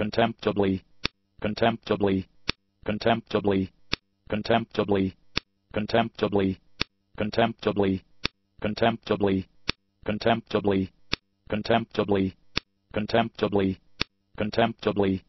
contemptibly, contemptibly, contemptibly, contemptibly, contemptibly, contemptibly, contemptibly, contemptibly, contemptibly, contemptibly, contemptibly,